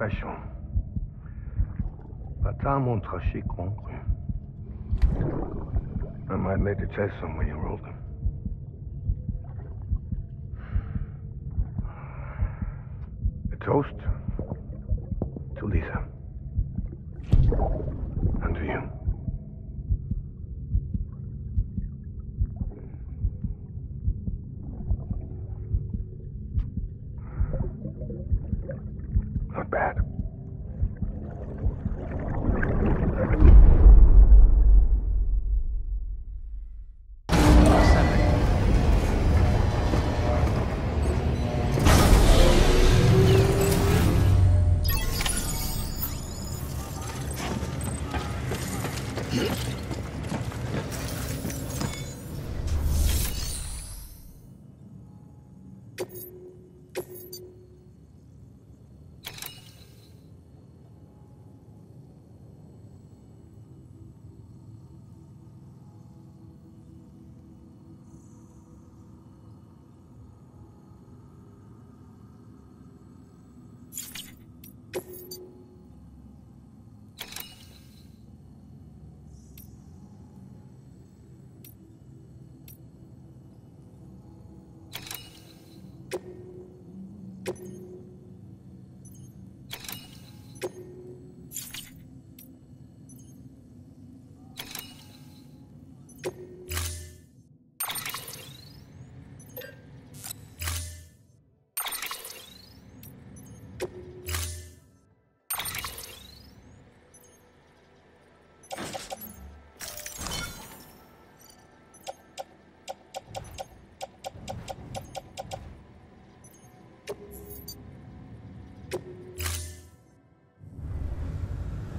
on special. Bâtard-Montrachet concru. I might later test some when you rolled them. A toast to Lisa. And to you.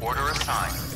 Order assigned.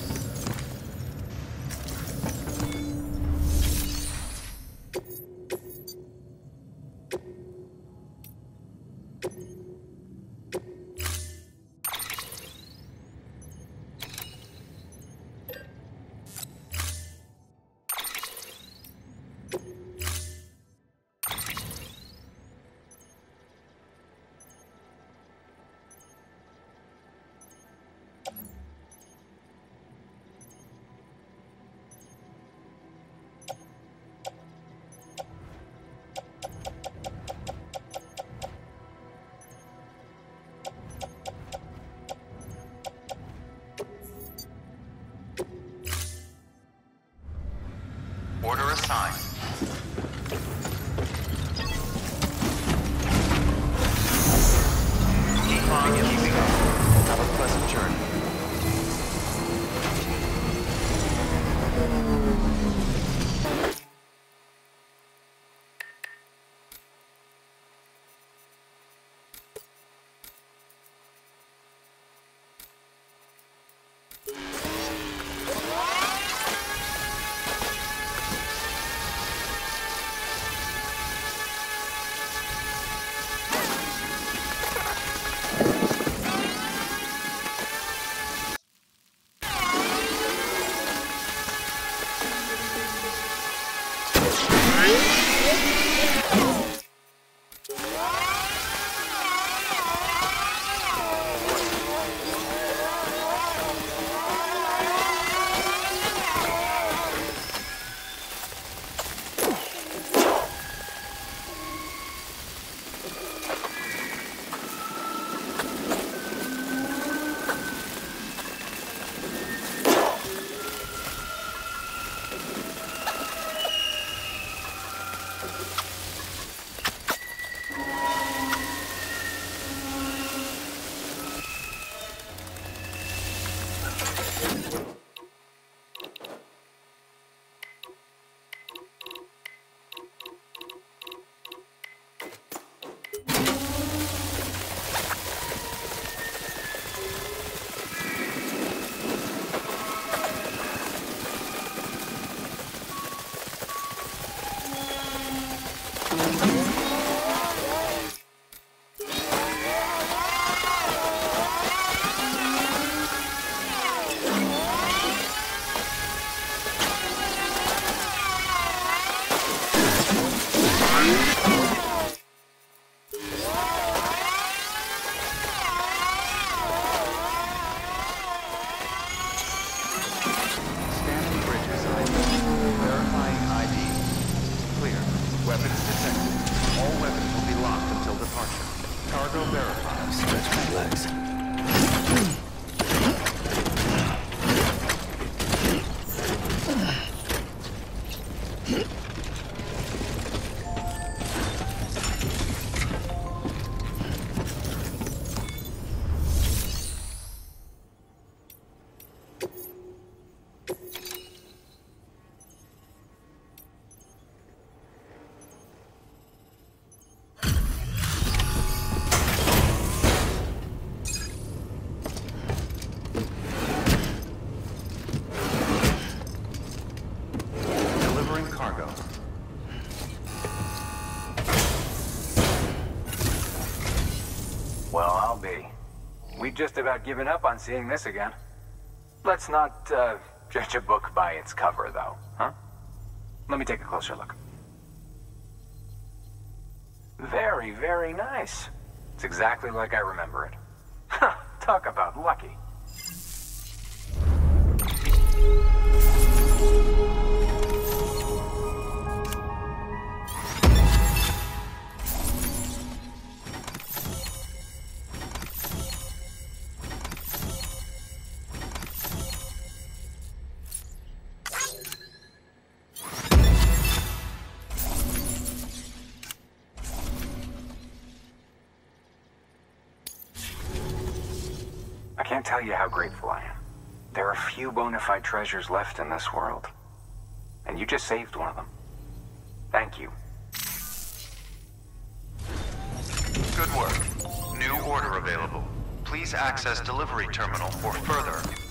Just about given up on seeing this again. Let's not, uh, judge a book by its cover, though, huh? Let me take a closer look. Very, very nice. It's exactly like I remember it. Huh, talk about lucky. Treasures left in this world. And you just saved one of them. Thank you. Good work. New order available. Please access delivery terminal for further.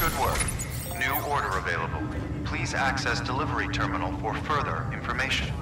Good work. New order available. Please access delivery terminal for further information.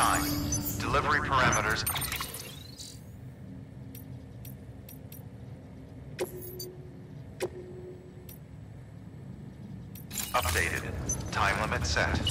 Assigned. Delivery parameters. Updated. Time limit set.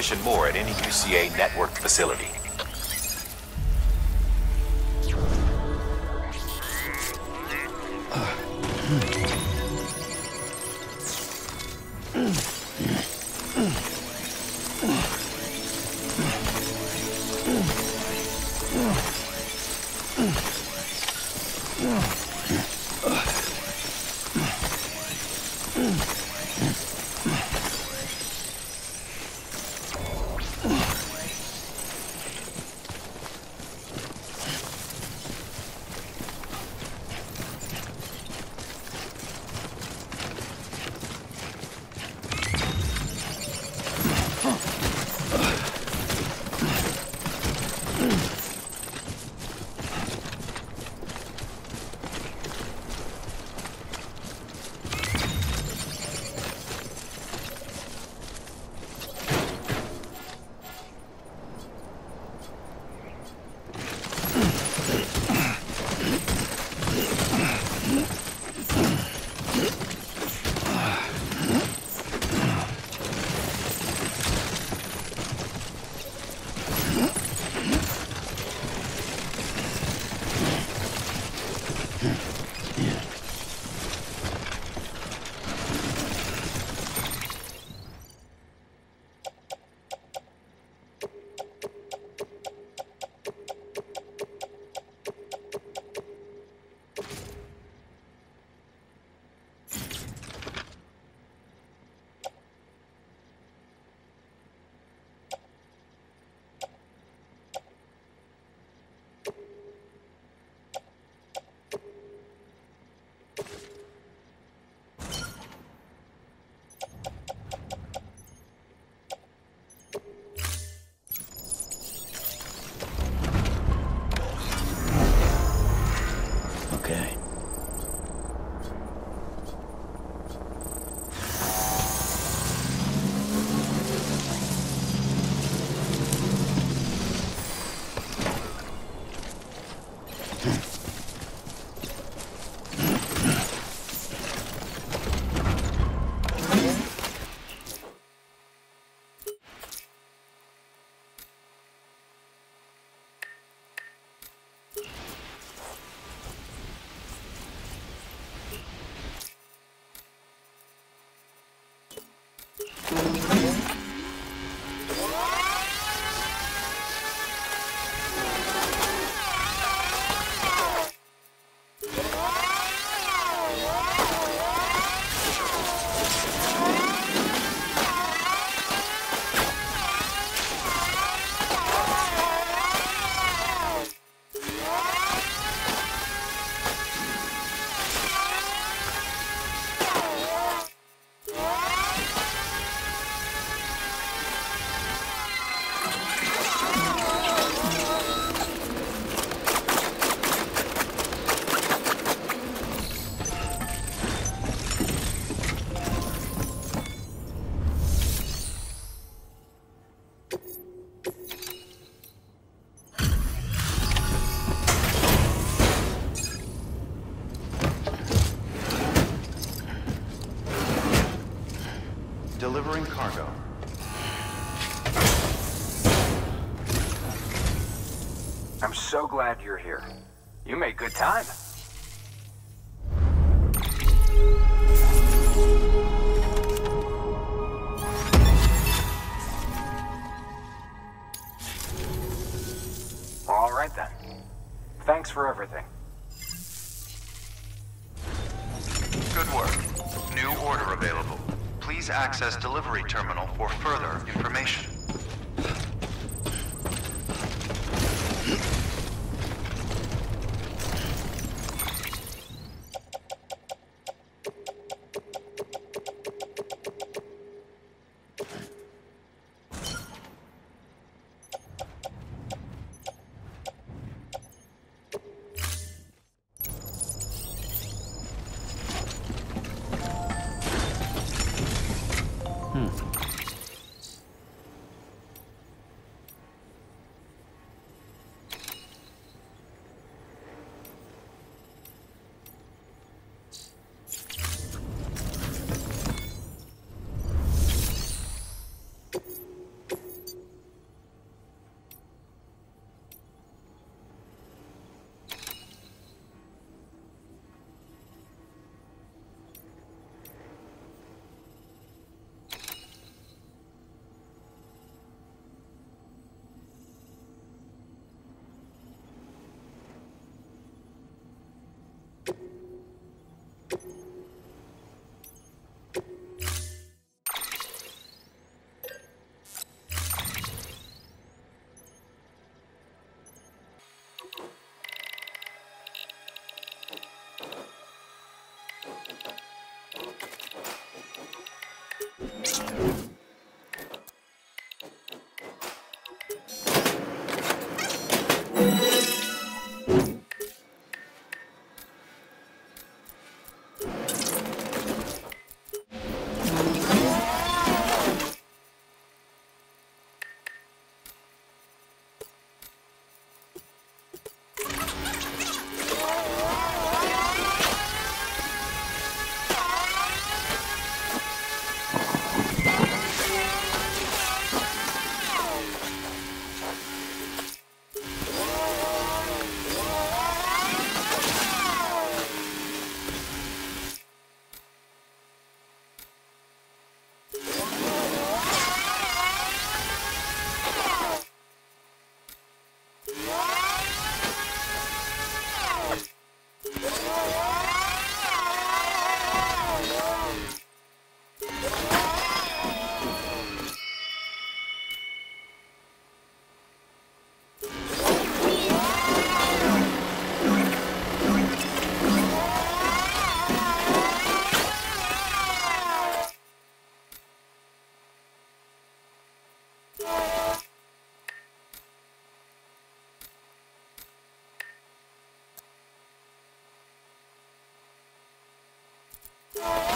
Can more at any UCA network facility. Time. あっ。Stretch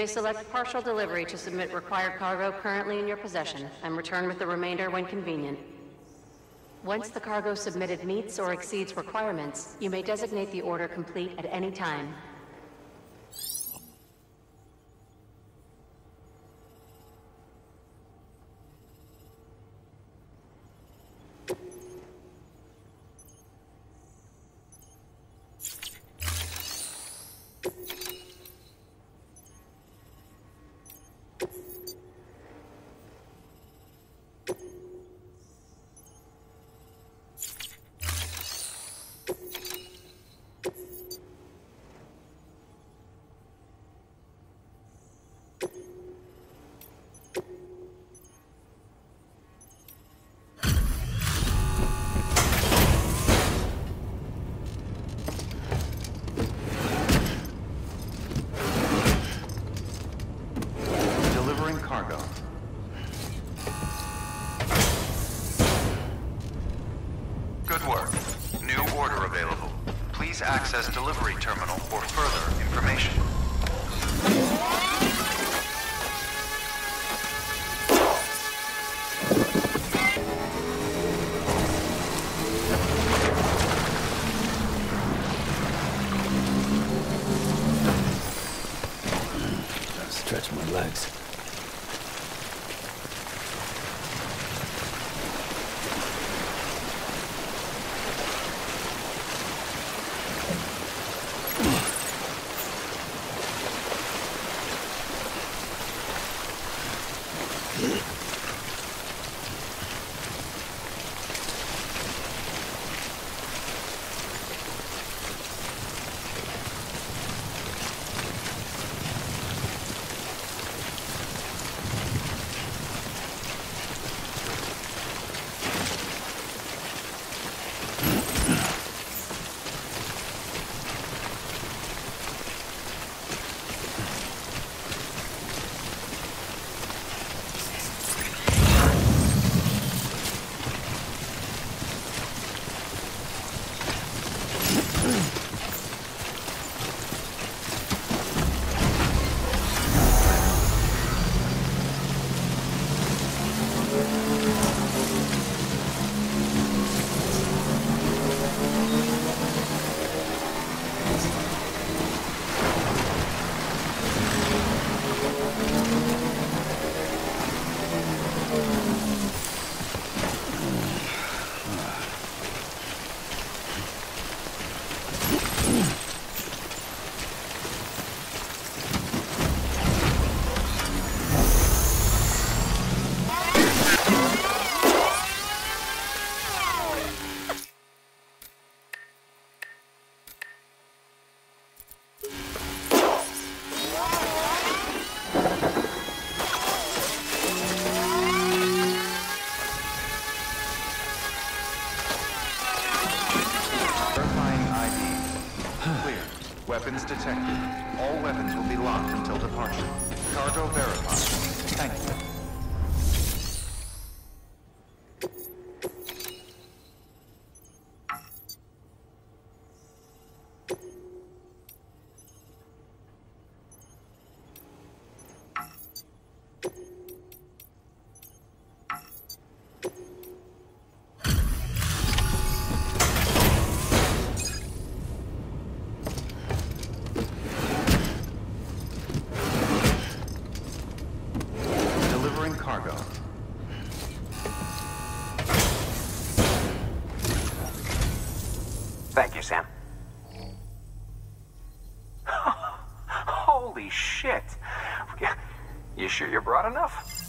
may select partial delivery to submit required cargo currently in your possession and return with the remainder when convenient. Once the cargo submitted meets or exceeds requirements, you may designate the order complete at any time. Access delivery terminal detected. Shit! You sure you brought enough?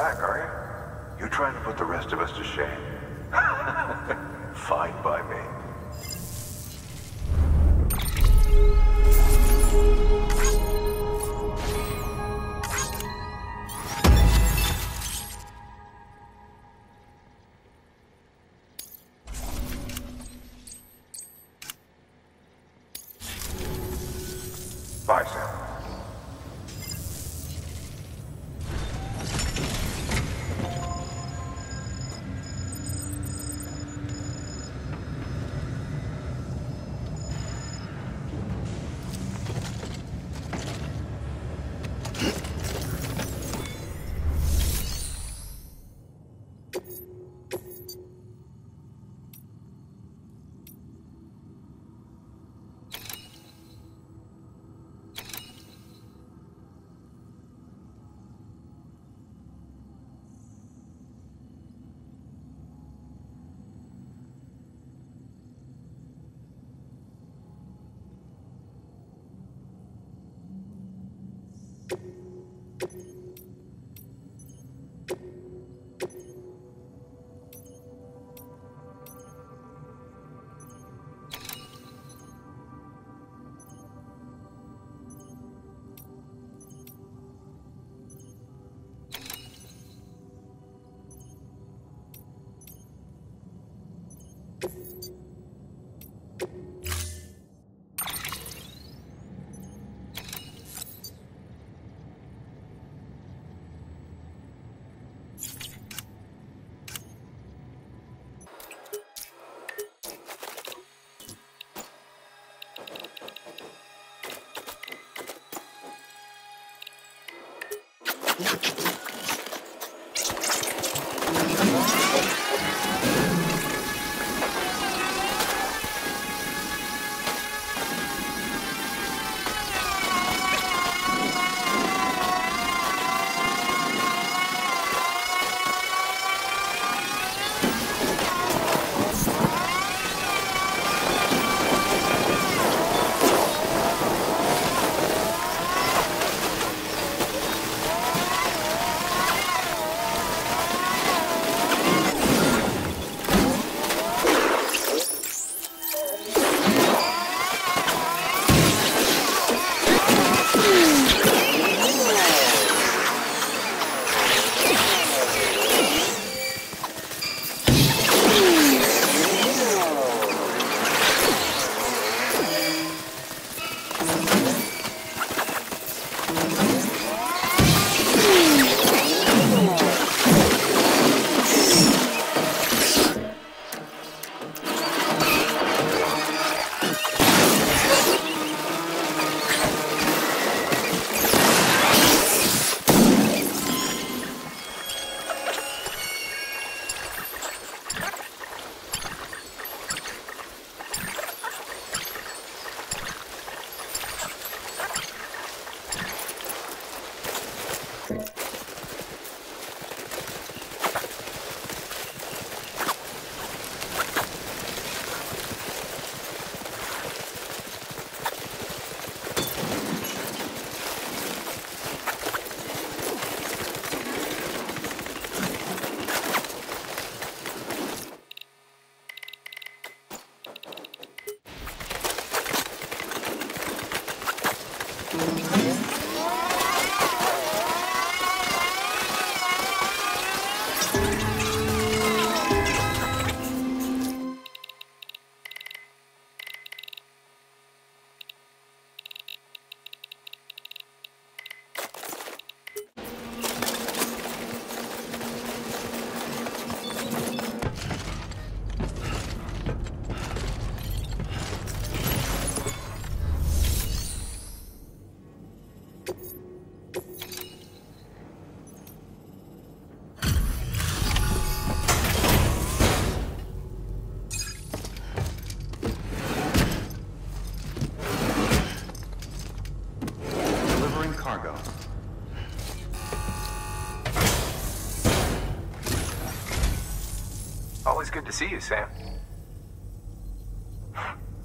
Back, are you? You're trying to put the rest of us to shame? Fine by. Bye, Look at me. Always good to see you, Sam.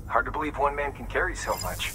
Hard to believe one man can carry so much.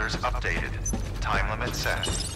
Parameters updated. Time limit set.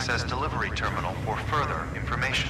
Access delivery terminal for further information.